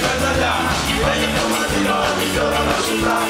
Canada, Canada, Canada, Canada, Canada, Canada, Canada,